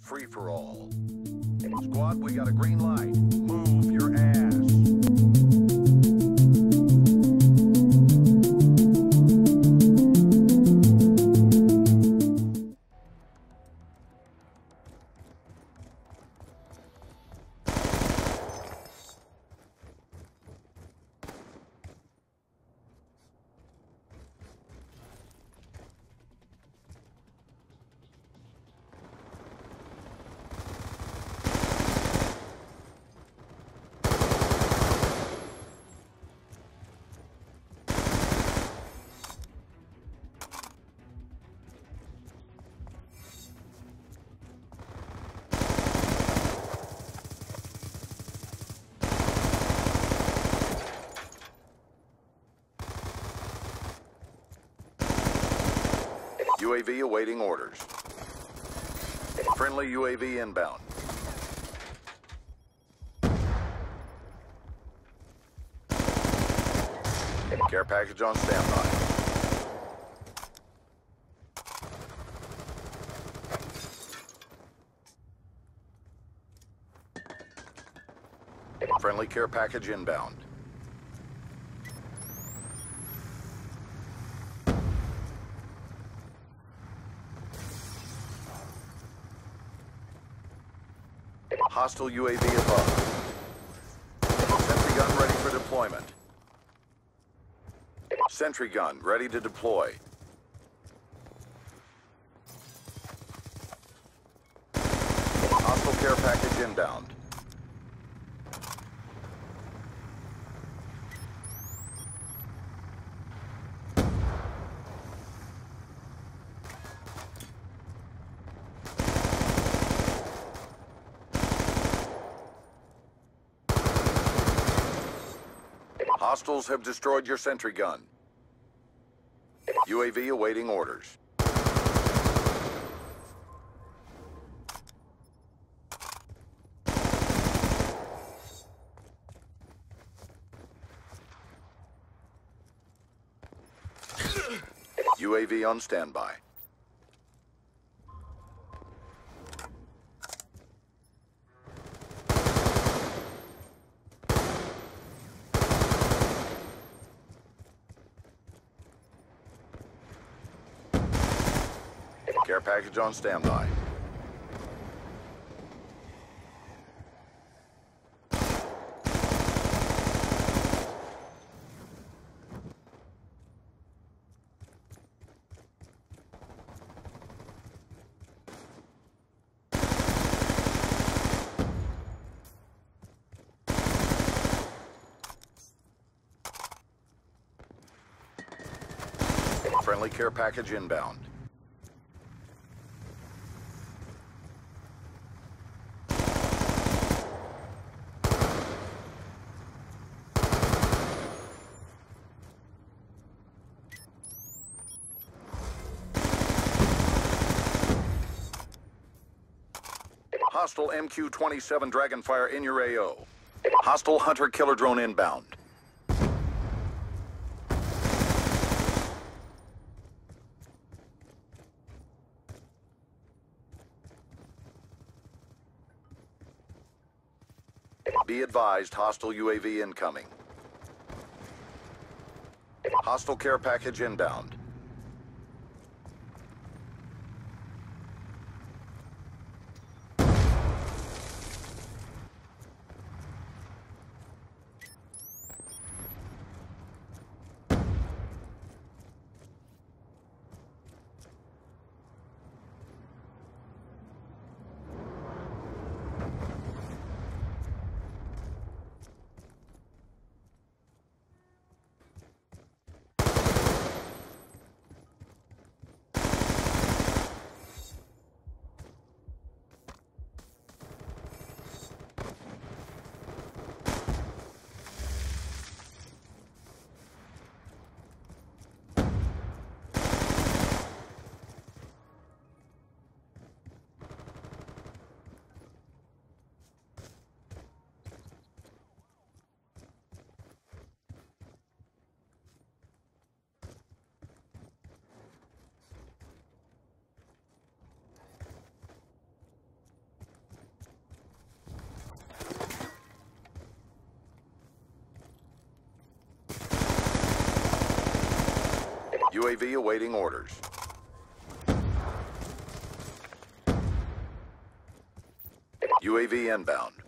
Free for all. Squad, we got a green light. Move your ass. UAV awaiting orders. Friendly UAV inbound. Care package on standby. Friendly care package inbound. Hostile UAV above. Sentry gun ready for deployment. Sentry gun ready to deploy. Hostile care package inbound. Hostiles have destroyed your sentry gun. UAV awaiting orders. UAV on standby. Care package on standby. Friendly care package inbound. Hostile MQ-27 Dragonfire in your AO. Hostile hunter-killer drone inbound. Be advised, hostile UAV incoming. Hostile care package inbound. UAV awaiting orders. UAV inbound.